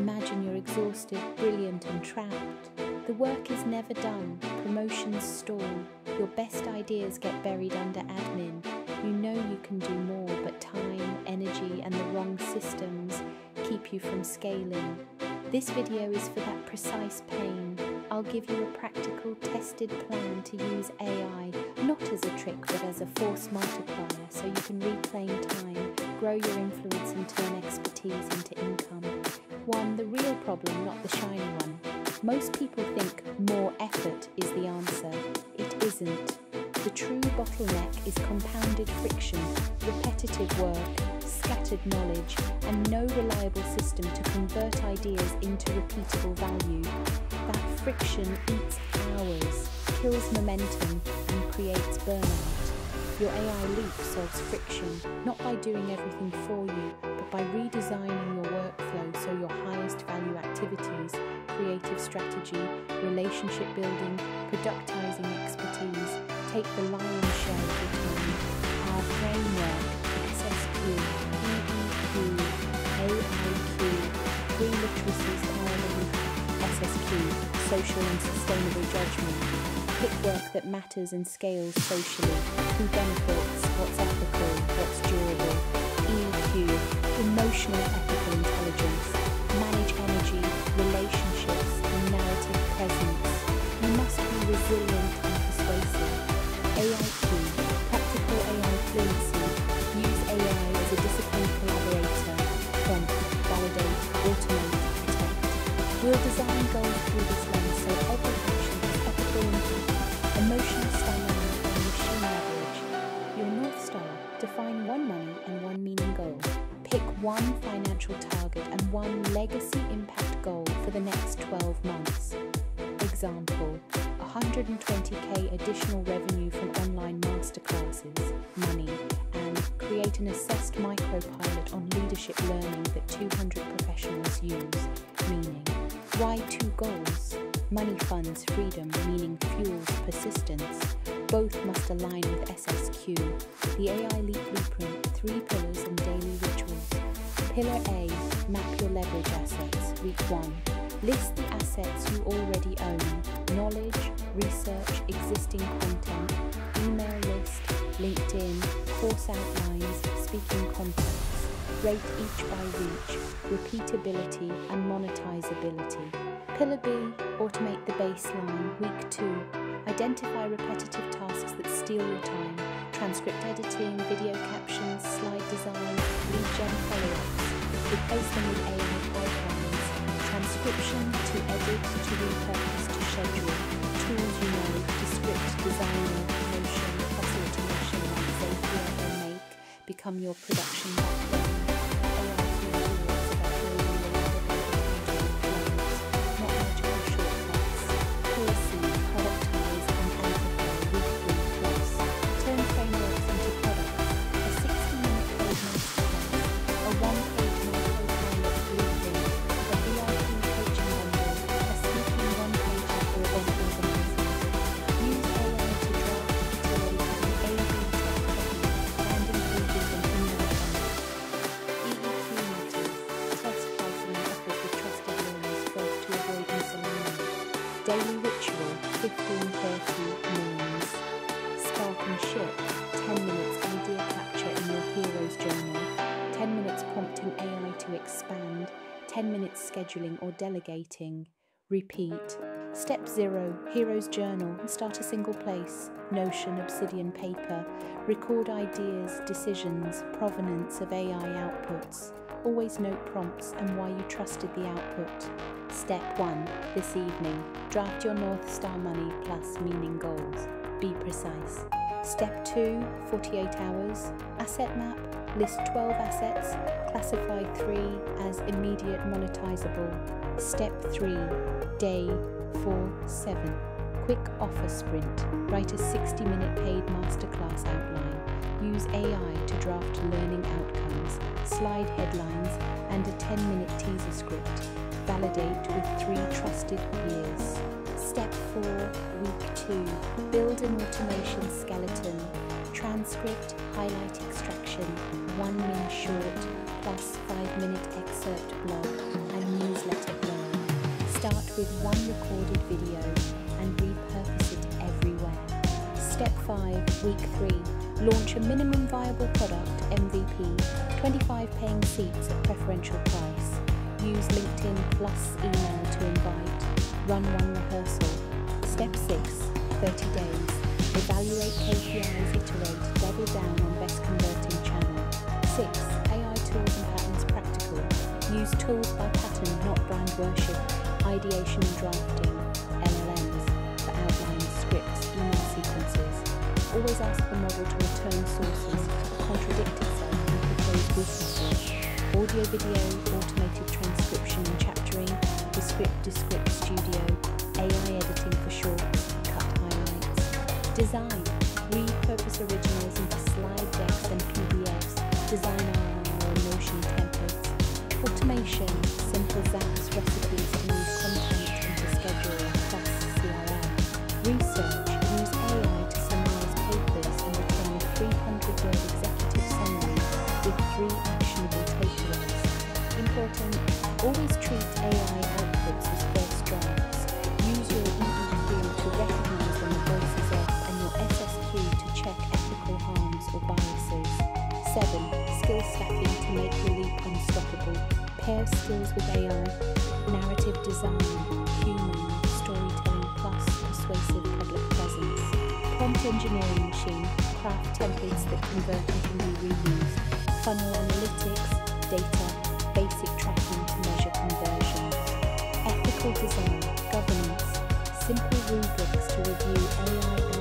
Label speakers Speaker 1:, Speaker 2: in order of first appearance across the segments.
Speaker 1: Imagine you're exhausted, brilliant, and trapped. The work is never done, promotions stall, your best ideas get buried under admin. You know you can do more, but time, energy, and the wrong systems keep you from scaling. This video is for that precise pain. I'll give you a practical, tested plan to use AI, not as a trick, but as a force multiplier so you can reclaim time, grow your influence, and turn expertise into income. One, the real problem, not the shiny one. Most people think more effort is the answer. It isn't. The true bottleneck is compounded friction, repetitive work, scattered knowledge, and no reliable system to convert ideas into repeatable value. That friction eats hours, kills momentum, and creates burnout. Your AI Leap solves friction, not by doing everything for you, but by redesigning your workflow so your highest value activities, creative strategy, relationship building, productizing expertise, take the lion's share of your time. Our framework, SSQ, EEQ, AIQ, Three Literacies Social and Sustainable Judgment, Pick work that matters and scales socially. Who benefits, what's ethical, what's durable. EEQ, emotional ethical intelligence. Manage energy, relationships, and narrative presence. You must be resilient and persuasive. AIQ, practical AI fluency. Use AI as a disciplined We'll design goals through this lens so every action is ethical and Emotional style and machine leverage. Your North Star. Define one money and one meaning goal. Pick one financial target and one legacy impact goal for the next 12 months. Example 120k additional revenue from online masterclasses, money, and create an assessed micropilot on leadership learning that 200 professionals use, meaning. Why two goals? Money funds freedom, meaning fuels persistence. Both must align with SSQ, the AI Leap Blueprint, three pillars and daily rituals. Pillar A, map your leverage assets. Week 1. List the assets you already own. Knowledge, research, existing content, email list, LinkedIn, course outlines, speaking contacts. Rate each by reach, repeatability and monetizability. Pillar B, automate the baseline. Week 2, identify repetitive tasks that steal your time. Transcript editing, video captions, slide design, lead gen follow-ups. Replace them with AI pipelines. Transcription to edit, to repurpose, to schedule. Tools you know, to script, designer, promotion, process automation like Zapier or Make become your production. 10 prompting AI to expand, 10 minutes scheduling or delegating. Repeat. Step 0 Hero's Journal. Start a single place. Notion, Obsidian paper. Record ideas, decisions, provenance of AI outputs. Always note prompts and why you trusted the output. Step 1. This evening, draft your North Star money plus meaning goals. Be precise. Step 2. 48 hours. Asset map. List 12 assets. Classify 3 as immediate monetizable. Step 3. Day 4 7. Quick offer sprint. Write a 60 minute paid masterclass outline. Use AI to draft learning outcomes, slide headlines, and a 10 minute teaser script. Validate with three trusted peers. Step 4, Week 2. Build an automation skeleton. Transcript, highlight extraction, 1 min short, plus 5 minute excerpt blog, and newsletter blog. Start with one recorded video and repurpose it everywhere. Step 5, Week 3. Launch a minimum viable product MVP, 25 paying seats at preferential price. Use LinkedIn plus email to invite. Run one rehearsal. Step 6, 30 days. Evaluate KPIs, iterate, double down on best converting channel. 6. AI tools and patterns practical. Use tools by pattern, not brand worship. Ideation and drafting. LLMs for outlines, scripts, email sequences. Always ask the model to return sources, contradict itself, and propose. Audio video, automated transcription and chaptering, Descript script Studio, AI editing for highlights. Design, repurpose originals into slide decks and PDFs, design or Notion templates. Automation, simple zaps recipes and use content into schedule plus CRM. Research, use AI to summarize papers and return a 300 word executive summary with three actionable takeaways. Important, always treat AI outputs as first drafts. Or biases. 7. Skill stacking to make your leap unstoppable. Pair skills with AI, narrative design, human, storytelling plus persuasive public presence. Prompt engineering machine, craft templates that convert and can be reused. Funnel analytics, data, basic tracking to measure conversions. Ethical design, governance, simple rubrics to review AI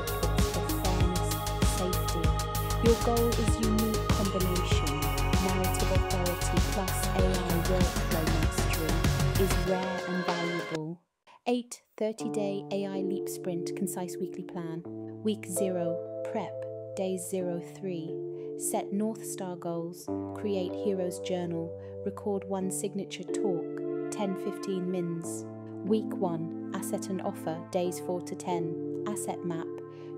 Speaker 1: Your goal is unique combination, narrative authority plus AI workflow mastery is rare and valuable. 8. 30 day AI leap sprint concise weekly plan. Week 0 prep, days 0 3. Set North Star goals, create Heroes Journal, record one signature talk, 10 15 mins. Week 1 asset and offer, days 4 to 10. Asset map,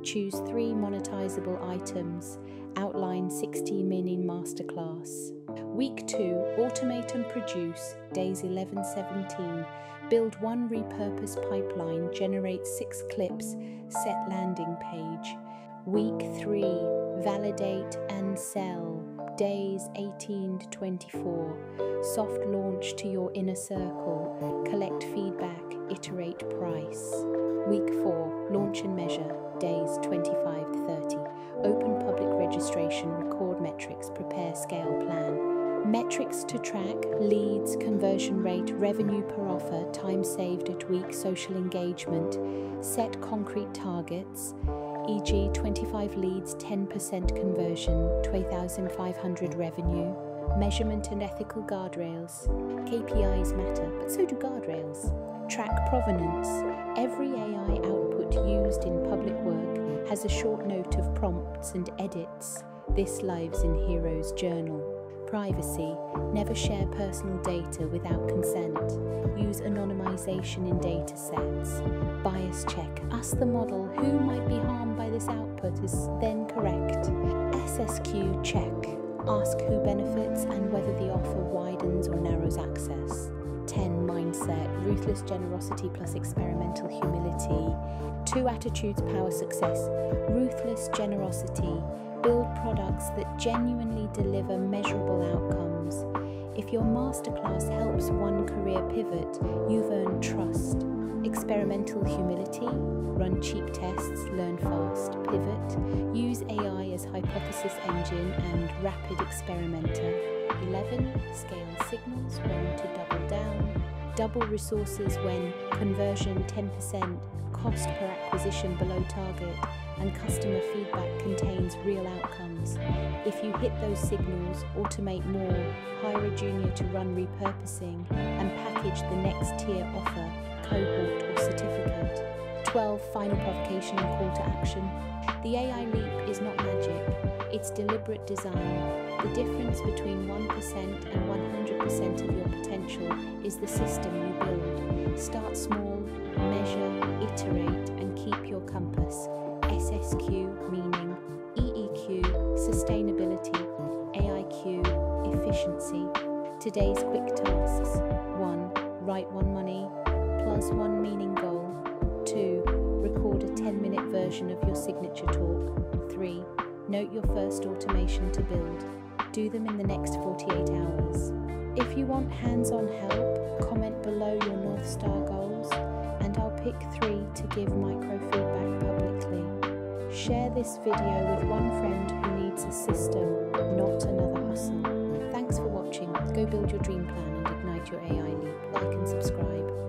Speaker 1: choose three monetizable items, outline 60 mini masterclass. Week 2 automate and produce, days 11 17. Build one repurpose pipeline, generate six clips, set landing page. Week 3 Validate and sell, days 18 to 24. Soft launch to your inner circle, collect feedback, iterate price. Week 4 Launch and measure, days 25 to 30. Open public registration, record metrics, prepare scale plan. Metrics to track leads, conversion rate, revenue per offer, time saved at week, social engagement. Set concrete targets, e.g., 25 leads, 10% conversion, 2,500 revenue. Measurement and ethical guardrails. KPIs matter, but so do guardrails. Track provenance. Every AI output used in public work has a short note of prompts and edits. This lives in Heroes Journal. Privacy. Never share personal data without consent. Use anonymization in data sets. Bias check. Ask the model who might be harmed by this output is then correct. SSQ check. Ask who benefits and whether the offer widens or narrows access. 10 mindset, ruthless generosity plus experimental humility. Two attitudes power success. Ruthless generosity. Build products that genuinely deliver measurable outcomes. If your masterclass helps one career pivot, you've earned trust. Experimental humility, run cheap tests, learn fast, pivot, use AI as hypothesis engine and rapid experimenter. 11. Scale signals when to double down. Double resources when conversion 10%, cost per acquisition below target, and customer feedback contains real outcomes. If you hit those signals, automate more, hire a junior to run repurposing, and package the next tier offer, cohort, or certificate. 12. Final provocation and call to action. The AI leap is not magic, it's deliberate design. The difference between 1% and 100% of your potential is the system you build. Start small, measure, iterate, and keep your compass. SSQ meaning EEQ, sustainability, AIQ, efficiency. Today's quick tasks 1. Write one money plus one meaning goal. 2. Record a 10 minute version of your signature talk. 3. Note your first automation to build. Do them in the next 48 hours. If you want hands on help, comment below your North Star goals and I'll pick three to give micro feedback. Share this video with one friend who needs a system, not another hustle. Thanks for watching. Go build your dream plan and ignite your AI leap. Like and subscribe.